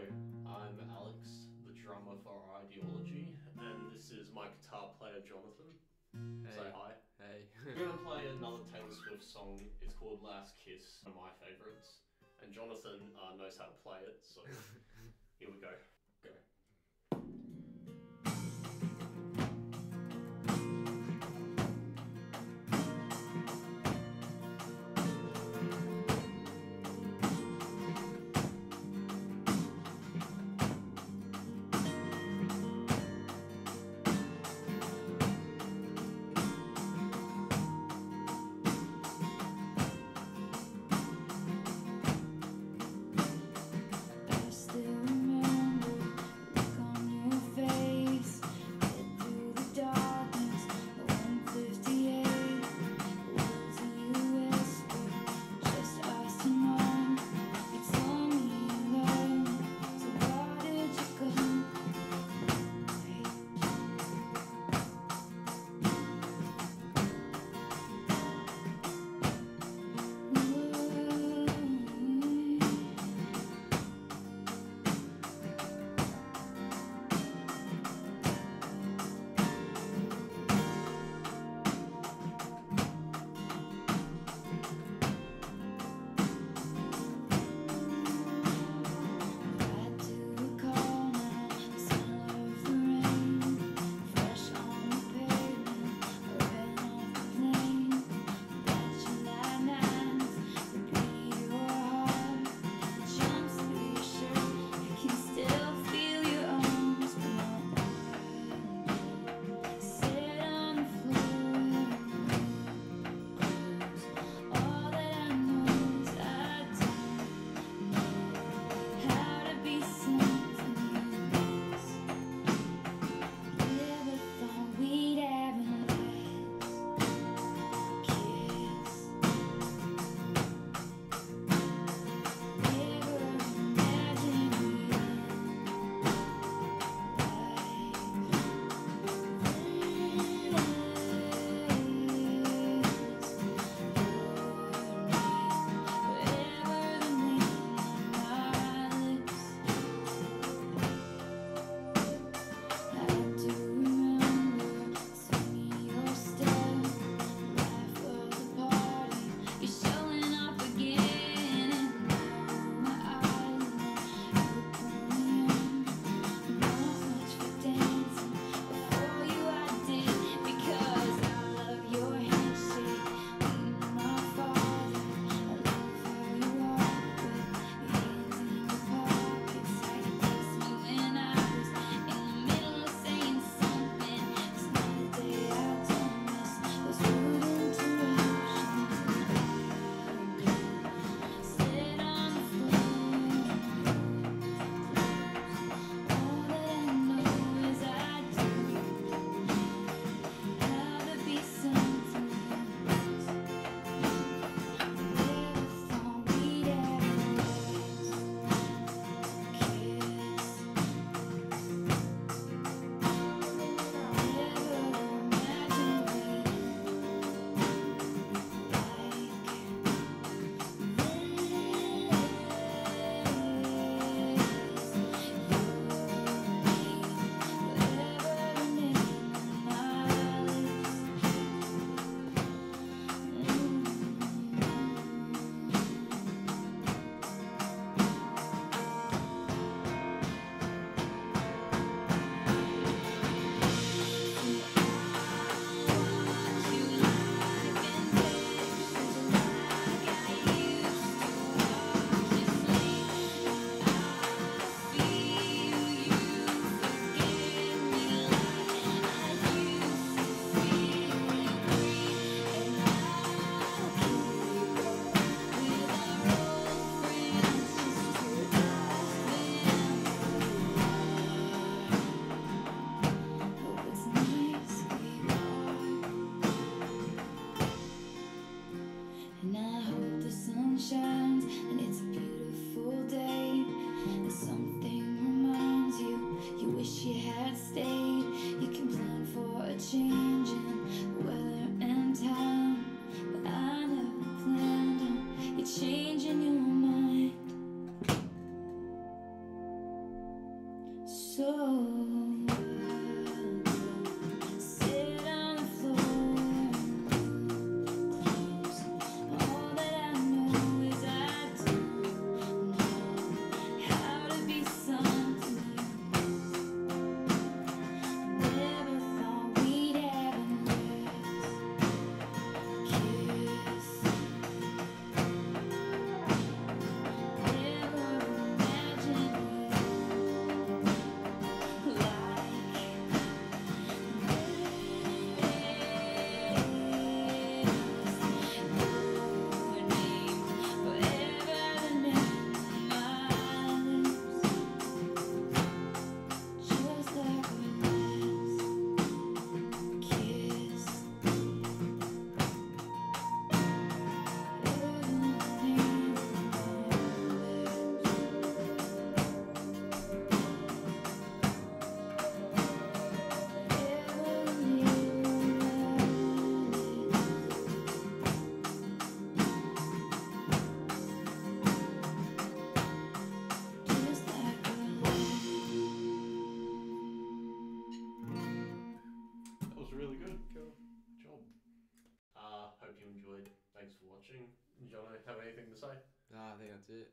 I'm Alex, the drummer for Ideology, and this is my guitar player Jonathan. Hey. Say hi. Hey. We're gonna play another Taylor Swift song. It's called Last Kiss, one of my favourites. And Jonathan uh, knows how to play it, so here we go. and it's watching. Do you want to have anything to say? Ah, I think that's it.